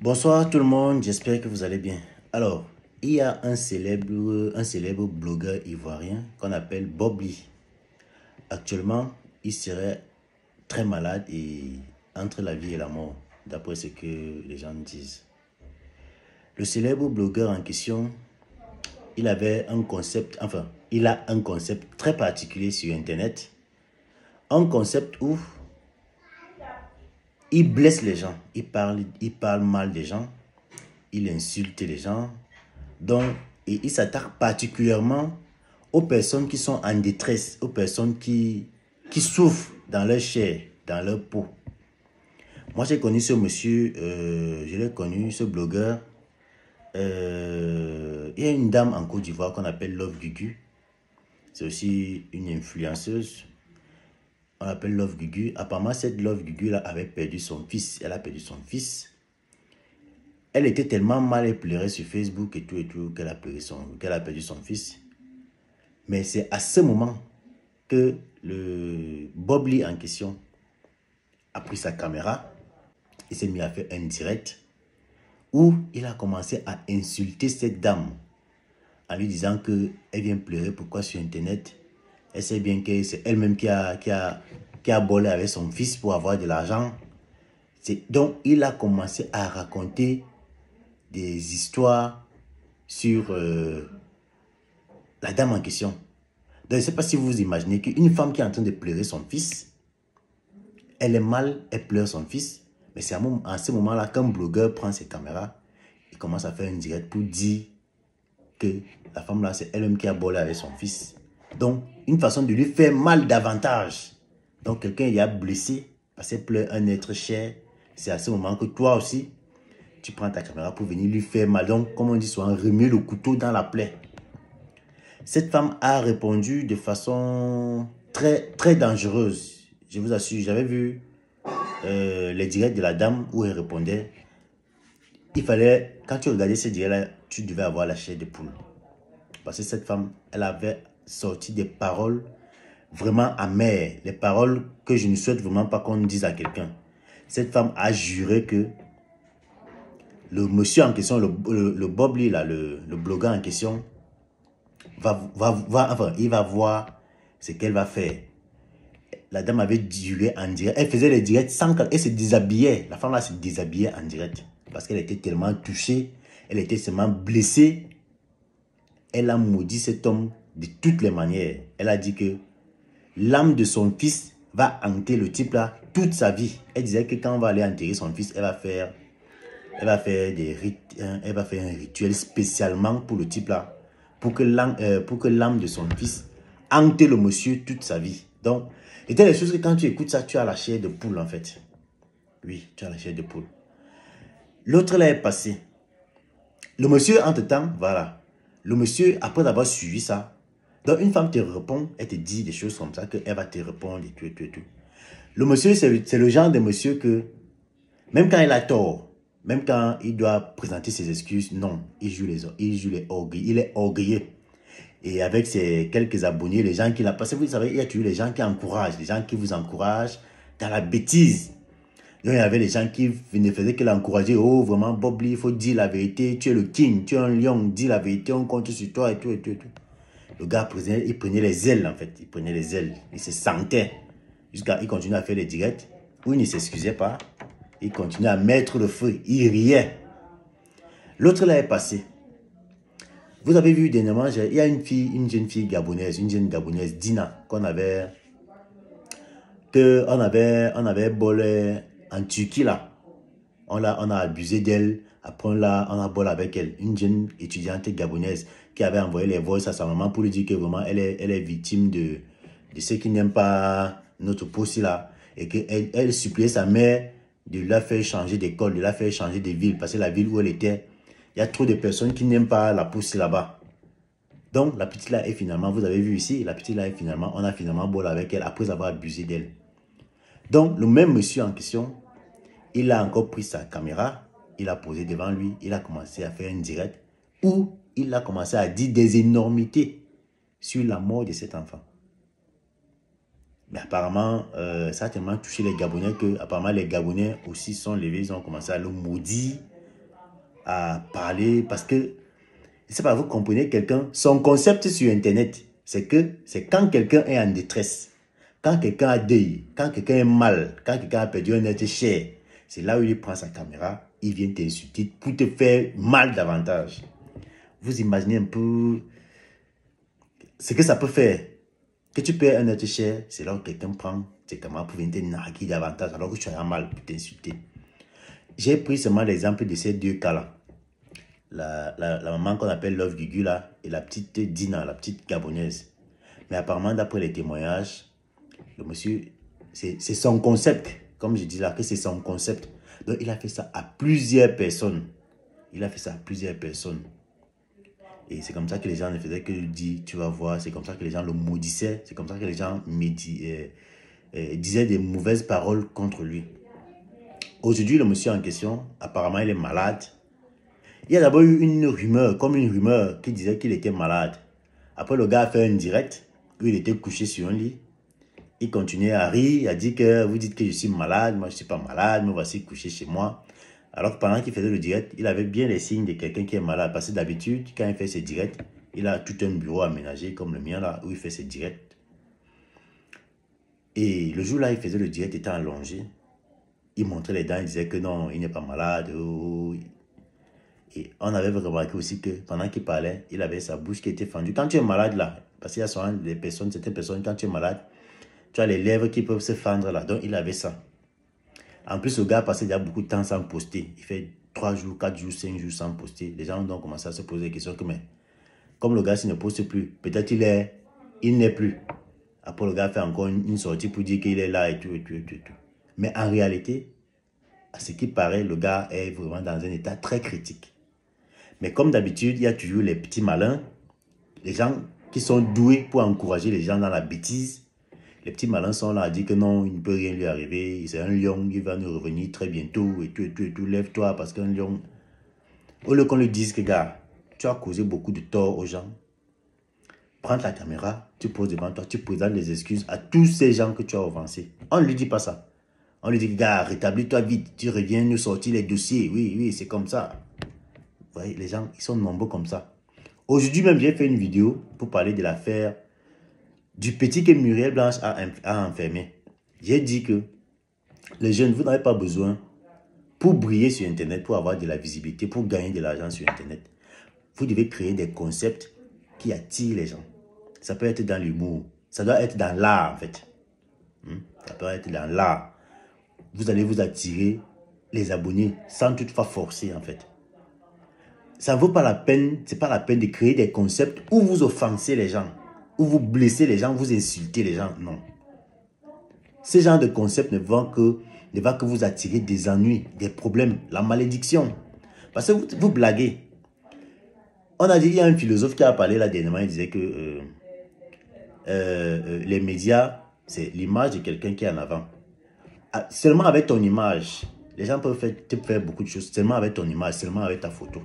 Bonsoir tout le monde, j'espère que vous allez bien. Alors, il y a un célèbre, un célèbre blogueur ivoirien qu'on appelle Bob Lee. Actuellement, il serait très malade et entre la vie et la mort, d'après ce que les gens disent. Le célèbre blogueur en question, il avait un concept, enfin, il a un concept très particulier sur Internet. Un concept où il blesse les gens, il parle, mal des gens, il insulte les gens, donc, et il s'attaque particulièrement aux personnes qui sont en détresse, aux personnes qui, qui souffrent dans leur chair, dans leur peau. Moi, j'ai connu ce monsieur, euh, je l'ai connu, ce blogueur. Euh, il y a une dame en Côte d'Ivoire qu'on appelle Love Gugu. C'est aussi une influenceuse on l'appelle Love Gugu. Apparemment, cette Love Gugu là avait perdu son fils. Elle a perdu son fils. Elle était tellement mal, elle pleurait sur Facebook et tout et tout, qu'elle a, qu'elle a perdu son fils. Mais c'est à ce moment que le Bob Lee en question a pris sa caméra et s'est mis à faire un direct où il a commencé à insulter cette dame en lui disant qu'elle vient pleurer pourquoi sur Internet elle sait bien que c'est elle-même qui a, qui, a, qui a bolé avec son fils pour avoir de l'argent. Donc, il a commencé à raconter des histoires sur euh, la dame en question. Donc, je ne sais pas si vous imaginez qu'une femme qui est en train de pleurer son fils, elle est mal, elle pleure son fils, mais c'est à, ce moment-là qu'un blogueur prend ses caméras, il commence à faire une direct pour dire que la femme-là, c'est elle-même qui a bolé avec son fils. Donc, une façon de lui faire mal davantage. Donc, quelqu'un y a blessé parce qu'il pleure un être cher. C'est à ce moment que toi aussi, tu prends ta caméra pour venir lui faire mal. Donc, comme on dit souvent, remuer le couteau dans la plaie. Cette femme a répondu de façon très, très dangereuse. Je vous assure, j'avais vu euh, les directs de la dame où elle répondait. Il fallait, quand tu regardais ces directs-là, tu devais avoir la chair de poule. Parce que cette femme, elle avait sorti des paroles vraiment amères, les paroles que je ne souhaite vraiment pas qu'on dise à quelqu'un. Cette femme a juré que le monsieur en question, le, le, Bob Lee, là, le, le blogueur en question, va, va, va, il va voir ce qu'elle va faire. La dame avait duré en direct. Elle faisait les directs sans qu'elle se déshabillait. La femme là se déshabillait en direct. Parce qu'elle était tellement touchée. Elle était tellement blessée. Elle a maudit cet homme de toutes les manières. Elle a dit que l'âme de son fils va hanter le type là toute sa vie. Elle disait que quand on va aller enterrer son fils, elle va faire, elle va faire des elle va faire un rituel spécialement pour le type là, pour que l'âme, euh, pour que l'âme de son fils hante le monsieur toute sa vie. Donc, c'était des choses que quand tu écoutes ça, tu as la chair de poule en fait. Oui, tu as la chair de poule. L'autre là est passé. Le monsieur, entre-temps, voilà. Le monsieur, après avoir suivi ça, donc, une femme te répond, elle te dit des choses comme ça, qu'elle va te répondre et tout, et tout, et tout. Le monsieur, c'est le genre de monsieur que, même quand il a tort, même quand il doit présenter ses excuses, non, il joue les, il les il est orgueilleux. Et avec ses quelques abonnés, les gens qui l'ont passé, vous savez, il y a toujours les gens qui encouragent, les gens qui vous encouragent dans la bêtise. Donc, il y avait les gens qui ne faisaient que l'encourager. Oh, vraiment, Bob il faut dire la vérité. Tu es le king, tu es un lion, dis la vérité, on compte sur toi et tout, et tout, et tout. Le gars prenait, il prenait les ailes en fait. Il prenait les ailes. Il se sentait. Jusqu'à il continuait à faire les directs où il ne s'excusait pas. Il continuait à mettre le feu. Il riait. L'autre là est passé. Vous avez vu dernièrement, il y a une fille, une jeune fille gabonaise, une jeune gabonaise, Dina, qu'on avait, que on avait, on avait bolé en Turquie là. On a, on a abusé d'elle. Après, on a bolé avec elle. Une jeune étudiante gabonaise qui avait envoyé les voix à sa maman pour lui dire que vraiment elle est, elle est victime de, de ceux qui n'aiment pas notre poste là et qu'elle elle suppliait sa mère de la faire changer d'école, de la faire changer de ville parce que la ville où elle était, il y a trop de personnes qui n'aiment pas la pousse là-bas. Donc la petite là est finalement, vous avez vu ici, la petite là est finalement, on a finalement bolle avec elle après avoir abusé d'elle. Donc le même monsieur en question, il a encore pris sa caméra, il a posé devant lui, il a commencé à faire une direct où il a commencé à dire des énormités sur la mort de cet enfant. Mais apparemment, euh, ça a tellement touché les Gabonais que apparemment les Gabonais aussi sont levés, ils ont commencé à le maudire à parler parce que, je sais pas, vous comprenez quelqu'un, son concept sur Internet, c'est que c'est quand quelqu'un est en détresse, quand quelqu'un a deuil, quand quelqu'un est mal, quand quelqu'un a perdu un être cher, c'est là où il prend sa caméra, il vient t'insulter pour te faire mal davantage. Vous imaginez un peu ce que ça peut faire. Que tu perds un être cher, c'est là où quelqu'un prend caméras pour venir te narguer davantage alors que tu as mal pour t'insulter. J'ai pris seulement l'exemple de ces deux cas-là. La, la, maman qu'on appelle Love Gugu là, et la petite Dina, la petite gabonaise. Mais apparemment, d'après les témoignages, le monsieur, c'est son concept. Comme je dis là, que c'est son concept. Donc, il a fait ça à plusieurs personnes. Il a fait ça à plusieurs personnes. Et c'est comme ça que les gens ne faisaient que dire, tu vas voir. C'est comme ça que les gens le maudissaient. C'est comme ça que les gens euh, euh, disaient des mauvaises paroles contre lui. Aujourd'hui, le monsieur en question, apparemment, il est malade. Il y a d'abord eu une rumeur, comme une rumeur, qui disait qu'il était malade. Après, le gars a fait un direct où il était couché sur un lit. Il continuait à rire, a dit que vous dites que je suis malade, moi je ne suis pas malade, me voici couché chez moi. Alors que pendant qu'il faisait le direct, il avait bien les signes de quelqu'un qui est malade. Parce que d'habitude, quand il fait ses directs, il a tout un bureau aménagé comme le mien là, où il fait ses directs. Et le jour là, il faisait le direct, étant allongé. Il montrait les dents, il disait que non, il n'est pas malade. Oh, oh, oh. Et on avait remarqué aussi que pendant qu'il parlait, il avait sa bouche qui était fendue. Quand tu es malade là, parce qu'il y a souvent des personnes, certaines personnes, quand tu es malade, les lèvres qui peuvent se fendre là. Donc, il avait ça. En plus, le gars a passé déjà beaucoup de temps sans poster. Il fait 3 jours, 4 jours, 5 jours sans poster. Les gens ont commencé à se poser des questions que, mais, comme le gars s'il ne poste plus, peut-être il est, il n'est plus. Après, le gars fait encore une, sortie pour dire qu'il est là et tout, et tout, et tout, et tout. Mais en réalité, à ce qui paraît, le gars est vraiment dans un état très critique. Mais comme d'habitude, il y a toujours les petits malins, les gens qui sont doués pour encourager les gens dans la bêtise. Les petits malins sont là à que non, il ne peut rien lui arriver. C'est un lion, il va nous revenir très bientôt et tout, et tout, et tout. Lève-toi parce qu'un lion. Au lieu qu'on lui dise que, gars, tu as causé beaucoup de tort aux gens. Prends ta caméra, tu poses devant toi, tu présentes des excuses à tous ces gens que tu as avancés. On ne lui dit pas ça. On lui dit, gars, rétablis-toi vite, tu reviens nous sortir les dossiers. Oui, oui, c'est comme ça. Vous voyez, les gens, ils sont nombreux comme ça. Aujourd'hui même, j'ai fait une vidéo pour parler de l'affaire du petit que Muriel Blanche a, enfermé. J'ai dit que les jeunes, vous n'avez pas besoin, pour briller sur Internet, pour avoir de la visibilité, pour gagner de l'argent sur Internet, vous devez créer des concepts qui attirent les gens. Ça peut être dans l'humour, ça doit être dans l'art en fait. Hmm? Ça peut être dans l'art. Vous allez vous attirer les abonnés sans toutefois forcer en fait ça ne vaut pas la peine, c'est pas la peine de créer des concepts où vous offensez les gens, où vous blessez les gens, vous insultez les gens. Non. Ces genres de concepts ne vont que, ne que vous attirer des ennuis, des problèmes, la malédiction. Parce que vous, vous blaguez. On a dit, il y a un philosophe qui a parlé là dernièrement, il disait que euh, euh, euh, les médias, c'est l'image de quelqu'un qui est en avant. Ah, seulement avec ton image, les gens peuvent faire beaucoup de choses, seulement avec ton image, seulement avec ta photo.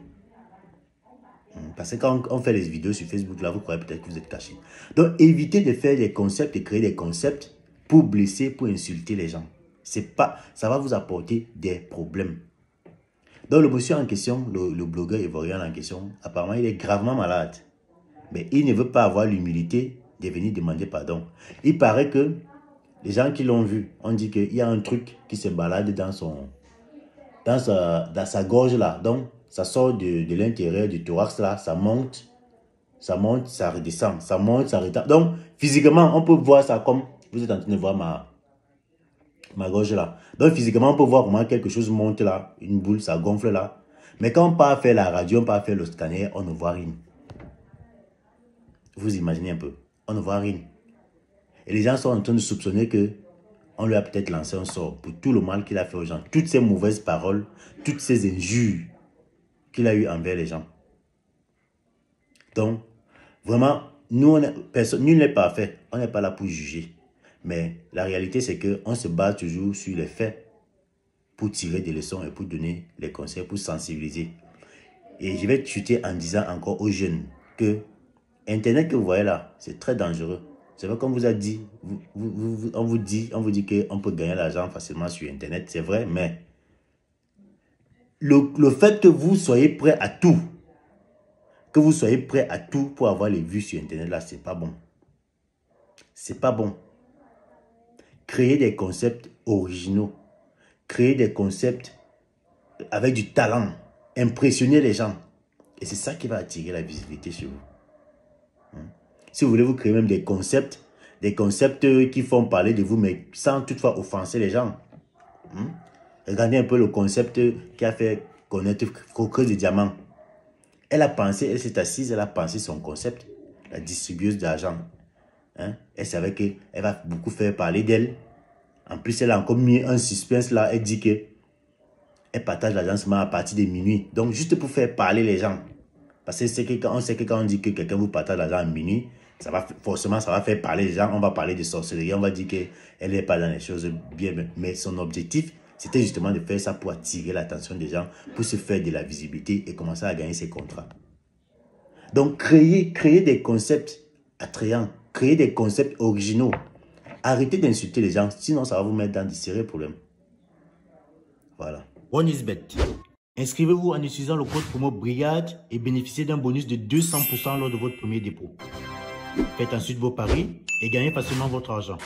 Parce que quand on fait les vidéos sur Facebook, là, vous croyez peut-être que vous êtes caché. Donc, évitez de faire des concepts, de créer des concepts pour blesser, pour insulter les gens. C'est pas, ça va vous apporter des problèmes. Donc, le monsieur en question, le, blogueur ivoirien en question, apparemment, il est gravement malade. Mais il ne veut pas avoir l'humilité de venir demander pardon. Il paraît que les gens qui l'ont vu ont dit qu'il y a un truc qui se balade dans son, dans sa, dans sa gorge là. Donc, ça sort de, l'intérieur du thorax là, ça monte, ça monte, ça redescend, ça monte, ça redescend. Donc, physiquement, on peut voir ça comme, vous êtes en train de voir ma, ma gorge là. Donc, physiquement, on peut voir comment quelque chose monte là, une boule, ça gonfle là. Mais quand on part faire la radio, on part faire le scanner, on ne voit rien. Vous imaginez un peu, on ne voit rien. Et les gens sont en train de soupçonner que on lui a peut-être lancé un sort pour tout le mal qu'il a fait aux gens. Toutes ces mauvaises paroles, toutes ces injures, qu'il a eu envers les gens. Donc, vraiment, nous, personne, nul n'est parfait. On n'est pas là pour juger. Mais la réalité, c'est qu'on se base toujours sur les faits pour tirer des leçons et pour donner les conseils, pour sensibiliser. Et je vais chuter en disant encore aux jeunes que Internet que vous voyez là, c'est très dangereux. C'est vrai, comme vous a dit, on vous dit, on vous dit qu'on peut gagner l'argent facilement sur Internet. C'est vrai, mais le, fait que vous soyez prêt à tout, que vous soyez prêt à tout pour avoir les vues sur Internet, là, c'est pas bon. C'est pas bon. Créer des concepts originaux. Créer des concepts avec du talent. Impressionner les gens. Et c'est ça qui va attirer la visibilité sur vous. Hein? Si vous voulez vous créer même des concepts, des concepts qui font parler de vous, mais sans toutefois offenser les gens. Hein? Regardez un peu le concept qui a fait connaître Coqueux de Diamant. Elle a pensé, elle s'est assise, elle a pensé son concept, la distribueuse d'argent. Hein? Elle savait qu'elle va beaucoup faire parler d'elle. En plus, elle a encore mis un suspense là. Elle dit que elle partage l'agencement à partir de minuit. Donc, juste pour faire parler les gens. Parce que sait que quand on dit que quelqu'un vous partage l'argent à minuit, ça va forcément ça va faire parler les gens. On va parler de sorcellerie, on va dire qu'elle n'est pas dans les choses bien. Mais son objectif, c'était justement de faire ça pour attirer l'attention des gens, pour se faire de la visibilité et commencer à gagner ses contrats. Donc, créer, des concepts attrayants, créer des concepts originaux. Arrêtez d'insulter les gens, sinon ça va vous mettre dans de sérieux problèmes. Voilà. One is bet. Inscrivez-vous en utilisant le code promo BRIGADE et bénéficiez d'un bonus de 200% lors de votre premier dépôt. Faites ensuite vos paris et gagnez facilement votre argent.